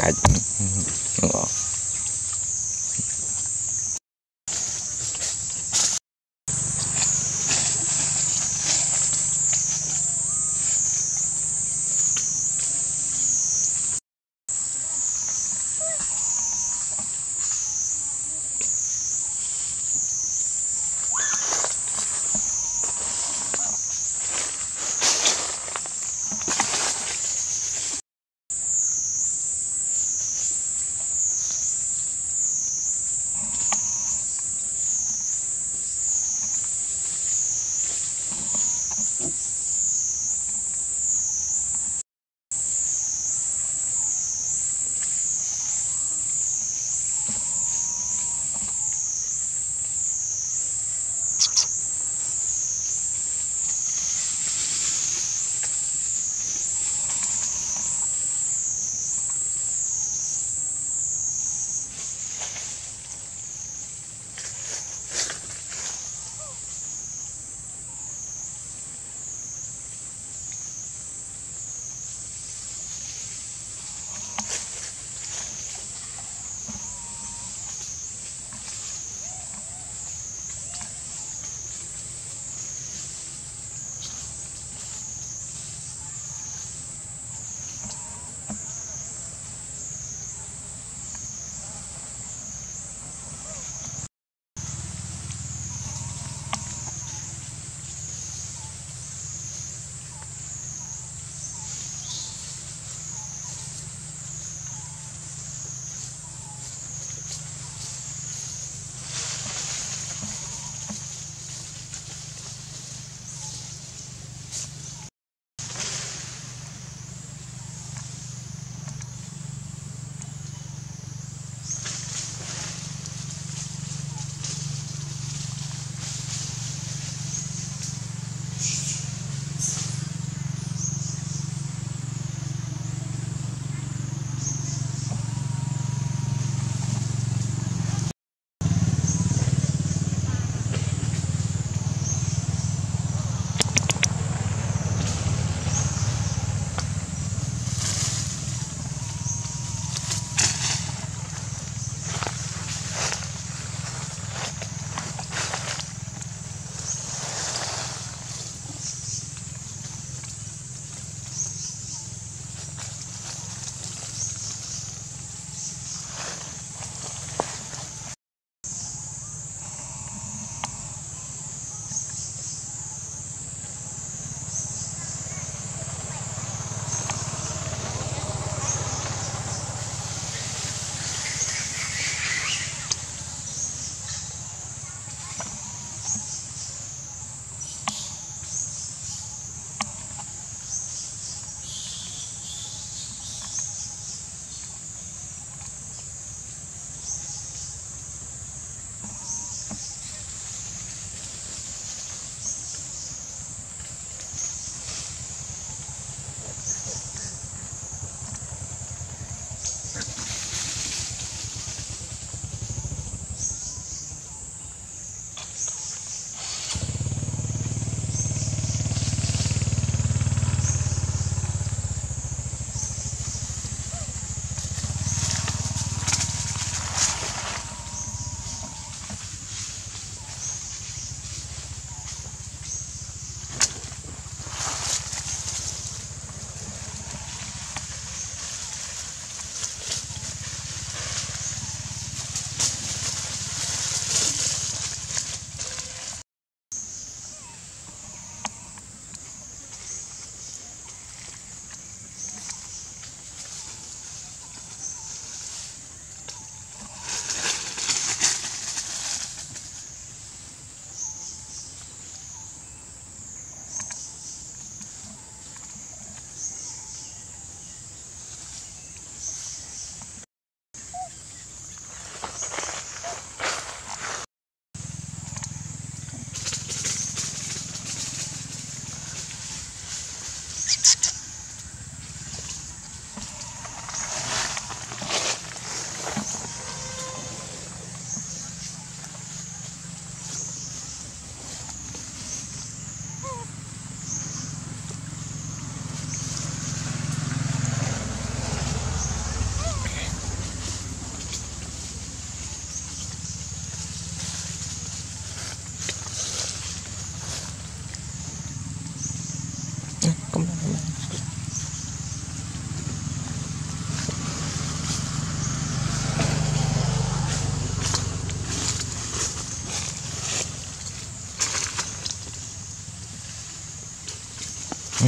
还嗯哦。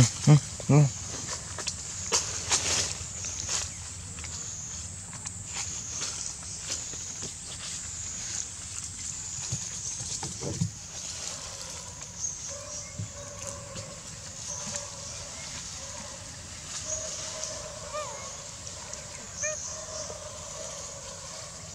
嗯嗯嗯。